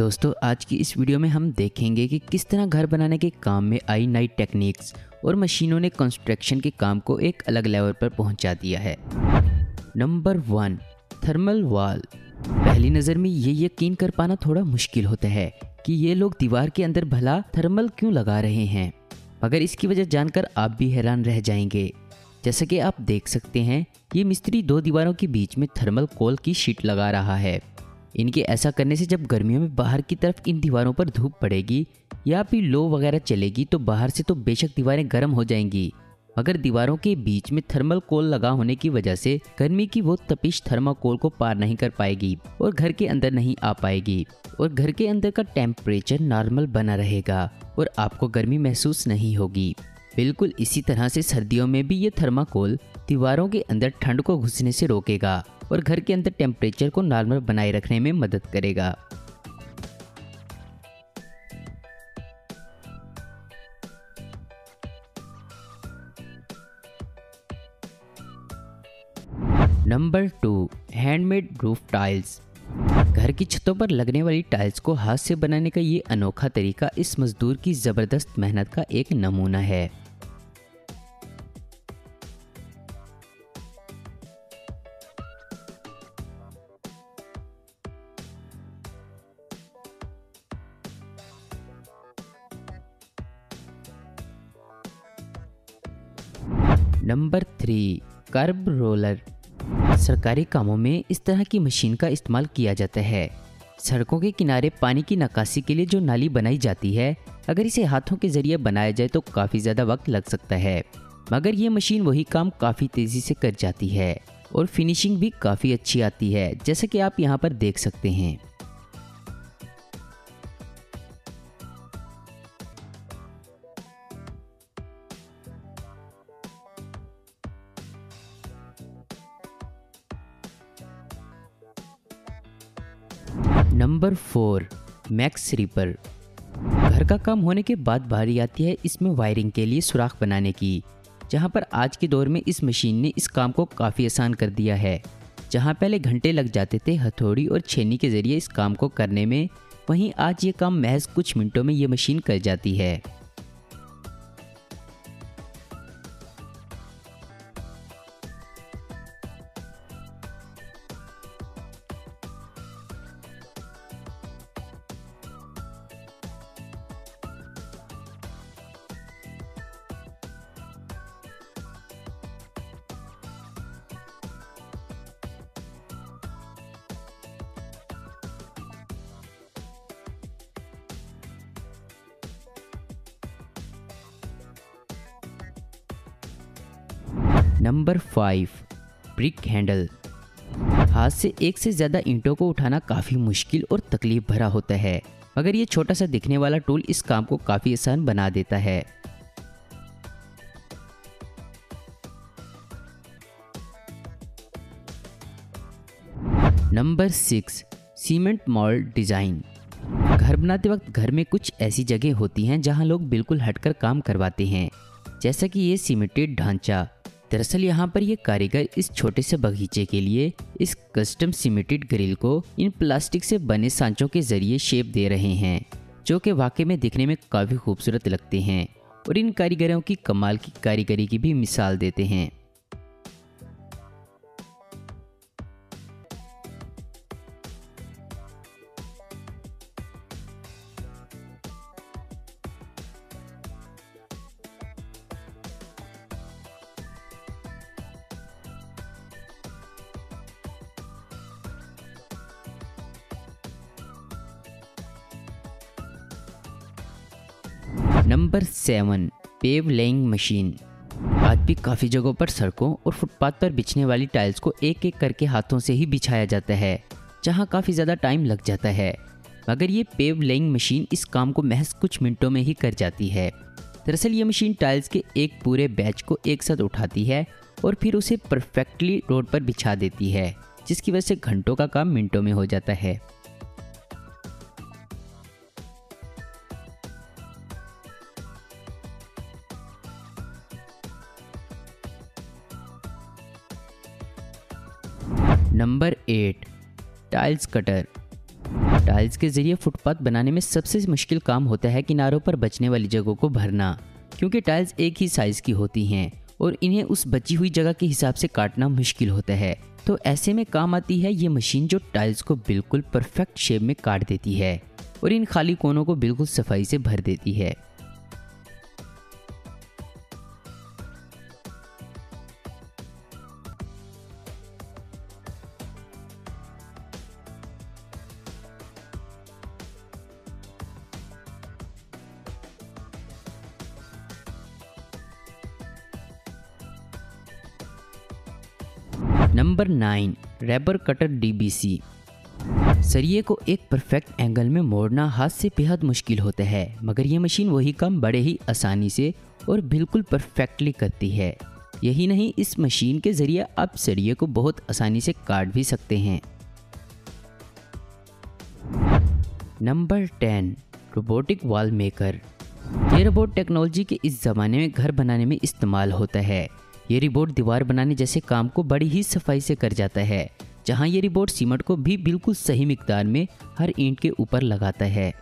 दोस्तों, आज की इस वीडियो में हम देखेंगे कि किस तरह घर बनाने के काम में आई नई टेक्निक्स और मशीनों ने कंस्ट्रक्शन के काम को एक अलग लेवल पर पहुँचा दिया है। नंबर वन थर्मल वॉल पहली नज़र में ये यकीन कर पाना थोड़ा मुश्किल होता है कि ये लोग दीवार के अंदर भला थर्मल क्यों लगा रहे हैं। मगर इसकी वजह जानकर आप भी हैरान रह जाएँगे। जैसा कि आप देख सकते हैं, ये मिस्त्री दो दीवारों के बीच में थर्मल कोल की शीट लगा रहा है। इनके ऐसा करने से जब गर्मियों में बाहर की तरफ़ इन दीवारों पर धूप पड़ेगी या फिर लो वगैरह चलेगी तो बाहर से तो बेशक दीवारें गर्म हो जाएँगी। मगर दीवारों के बीच में थर्मल कोल लगा होने की वजह से गर्मी की वो तपिश थर्माकोल को पार नहीं कर पाएगी और घर के अंदर नहीं आ पाएगी। और घर के अंदर का टेम्परेचर नॉर्मल बना रहेगा और आपको गर्मी महसूस नहीं होगी। बिल्कुल इसी तरह से सर्दियों में भी ये थर्माकोल दीवारों के अंदर ठंड को घुसने से रोकेगा और घर के अंदर टेम्परेचर को नॉर्मल बनाए रखने में मदद करेगा। Number two, handmade roof tiles. घर की छतों पर लगने वाली टाइल्स को हाथ से बनाने का ये अनोखा तरीका इस मजदूर की ज़बरदस्त मेहनत का एक नमूना है। Number three, kerb roller. सरकारी कामों में इस तरह की मशीन का इस्तेमाल किया जाता है। सड़कों के किनारे पानी की निकासी के लिए जो नाली बनाई जाती है, अगर इसे हाथों के ज़रिए बनाया जाए तो काफ़ी ज़्यादा वक्त लग सकता है। मगर ये मशीन वही काम काफ़ी तेज़ी से कर जाती है और फिनिशिंग भी काफ़ी अच्छी आती है, जैसा कि आप यहाँ पर देख सकते हैं। Number four, max reaper. घर का काम होने के बाद बारी आती है इसमें वायरिंग के लिए सुराख बनाने की, जहाँ पर आज के दौर में इस मशीन ने इस काम को काफ़ी आसान कर दिया है। जहाँ पहले घंटे लग जाते थे हथौड़ी और छेनी के ज़रिए इस काम को करने में, वहीं आज ये काम महज कुछ मिनटों में ये मशीन कर जाती है। Number five, brick handle. हाथ से एक से ज़्यादा ईंटों को उठाना काफ़ी मुश्किल और तकलीफ़ भरा होता है, मगर ये छोटा सा दिखने वाला टूल इस काम को काफ़ी आसान बना देता है। Number six, cement mould design. घर बनाते वक्त घर में कुछ ऐसी जगह होती हैं जहाँ लोग बिल्कुल हटकर काम करवाते हैं, जैसा कि ये सीमेंटेड ढांचा। दरअसल यहाँ पर ये कारीगर इस छोटे से बगीचे के लिए इस कस्टम सीमेंटेड ग्रिल को इन प्लास्टिक से बने सांचों के ज़रिए शेप दे रहे हैं, जो कि वाकई में दिखने में काफ़ी खूबसूरत लगते हैं और इन कारीगरों की कमाल की कारीगरी की भी मिसाल देते हैं। Number seven, pave laying machine. आज भी काफ़ी जगहों पर सड़कों और फुटपाथ पर बिछने वाली टाइल्स को एक एक करके हाथों से ही बिछाया जाता है, जहाँ काफ़ी ज़्यादा टाइम लग जाता है। मगर ये पेव लेइंग मशीन इस काम को महज कुछ मिनटों में ही कर जाती है। दरअसल ये मशीन टाइल्स के एक पूरे बैच को एक साथ उठाती है और फिर उसे परफेक्टली रोड पर बिछा देती है, जिसकी वजह से घंटों का काम मिनटों में हो जाता है। Tiles cutter. टाइल्स के ज़रिए फुटपाथ बनाने में सबसे मुश्किल काम होता है किनारों पर बचने वाली जगहों को भरना, क्योंकि टाइल्स एक ही साइज़ की होती हैं और इन्हें उस बची हुई जगह के हिसाब से काटना मुश्किल होता है। तो ऐसे में काम आती है ये मशीन जो टाइल्स को बिल्कुल परफेक्ट शेप में काट देती है और इन खाली कोनों को बिल्कुल सफ़ाई से भर देती है। Number nine, rebar cutter DBC सरिये को एक परफेक्ट एंगल में मोड़ना हाथ से बेहद मुश्किल होता है, मगर ये मशीन वही काम बड़े ही आसानी से और बिल्कुल परफेक्टली करती है। यही नहीं, इस मशीन के ज़रिए आप सरिये को बहुत आसानी से काट भी सकते हैं। Number ten robotic wall maker ये रोबोट टेक्नोलॉजी के इस ज़माने में घर बनाने में इस्तेमाल होता है। ये रिबोट दीवार बनाने जैसे काम को बड़ी ही सफ़ाई से कर जाता है, जहाँ ये रिबोट सीमेंट को भी बिल्कुल सही मिकदार में हर ईंट के ऊपर लगाता है।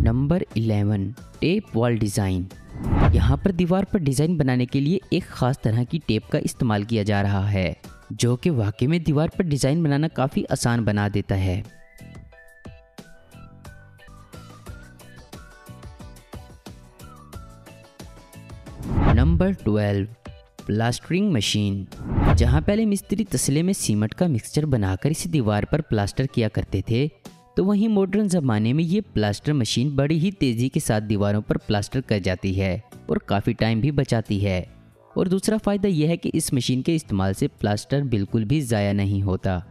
Number 11 tape wall design. यहाँ पर दीवार पर डिज़ाइन बनाने के लिए एक ख़ास तरह की टेप का इस्तेमाल किया जा रहा है, जो कि वाकई में दीवार पर डिज़ाइन बनाना काफ़ी आसान बना देता है। नंबर ट्वेल्व, प्लास्टरिंग मशीन, जहाँ पहले मिस्त्री तसले में सीमेंट का मिक्सचर बनाकर इसी दीवार पर प्लास्टर किया करते थे तो वहीं मॉडर्न ज़माने में ये प्लास्टर मशीन बड़ी ही तेज़ी के साथ दीवारों पर प्लास्टर कर जाती है और काफ़ी टाइम भी बचाती है। और दूसरा फ़ायदा यह है कि इस मशीन के इस्तेमाल से प्लास्टर बिल्कुल भी ज़ाया नहीं होता।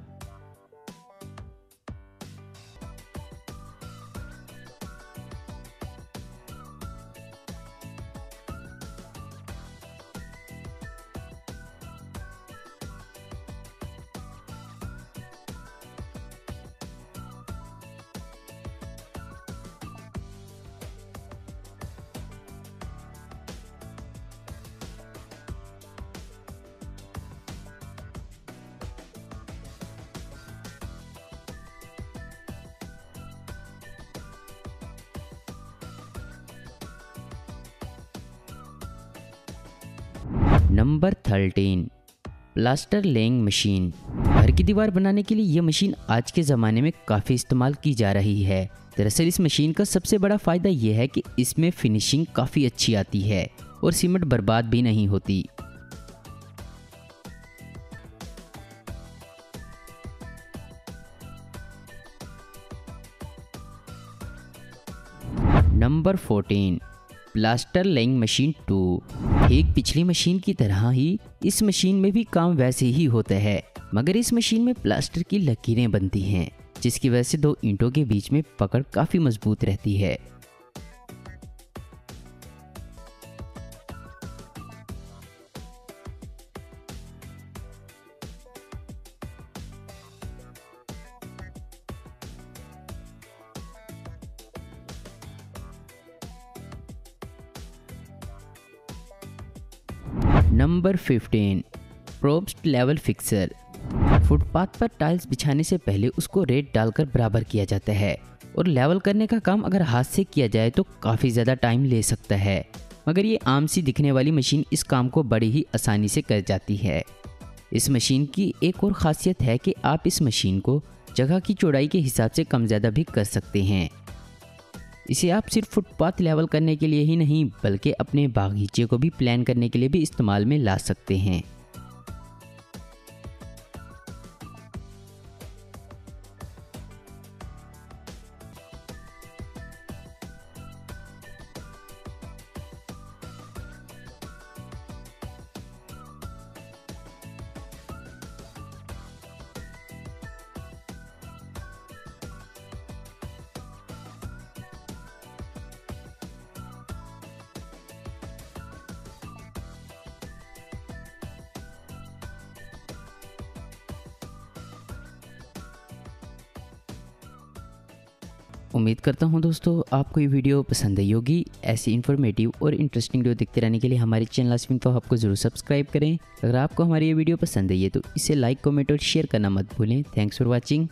Number thirteen, plaster laying machine. घर की दीवार बनाने के लिए यह मशीन आज के ज़माने में काफ़ी इस्तेमाल की जा रही है। दरअसल इस मशीन का सबसे बड़ा फ़ायदा यह है कि इसमें फिनिशिंग काफ़ी अच्छी आती है और सीमेंट बर्बाद भी नहीं होती। Number fourteen plaster laying machine two. एक पिछली मशीन की तरह ही इस मशीन में भी काम वैसे ही होता है, मगर इस मशीन में प्लास्टर की लकीरें बनती हैं, जिसकी वजह से दो ईंटों के बीच में पकड़ काफ़ी मज़बूत रहती है। Number 15 Probst level fixer. Footpath पर टाइल्स बिछाने से पहले उसको रेत डालकर बराबर किया जाता है और लेवल करने का काम अगर हाथ से किया जाए तो काफ़ी ज़्यादा टाइम ले सकता है, मगर ये आम सी दिखने वाली मशीन इस काम को बड़ी ही आसानी से कर जाती है। इस मशीन की एक और ख़ासियत है कि आप इस मशीन को जगह की चौड़ाई के हिसाब से कम ज़्यादा भी कर सकते हैं। इसे आप सिर्फ़ फुटपाथ लेवल करने के लिए ही नहीं, बल्कि अपने बागीचे को भी प्लान करने के लिए भी इस्तेमाल में ला सकते हैं। उम्मीद करता हूँ दोस्तों, आपको ये वीडियो पसंद आई होगी। ऐसी इन्फॉर्मेटिव और इंटरेस्टिंग वीडियो देखते रहने के लिए हमारे चैनल आसमिन तो आपको ज़रूर सब्सक्राइब करें। अगर आपको हमारी ये वीडियो पसंद आई है तो इसे लाइक कमेंट और शेयर करना मत भूलें। Thanks for watching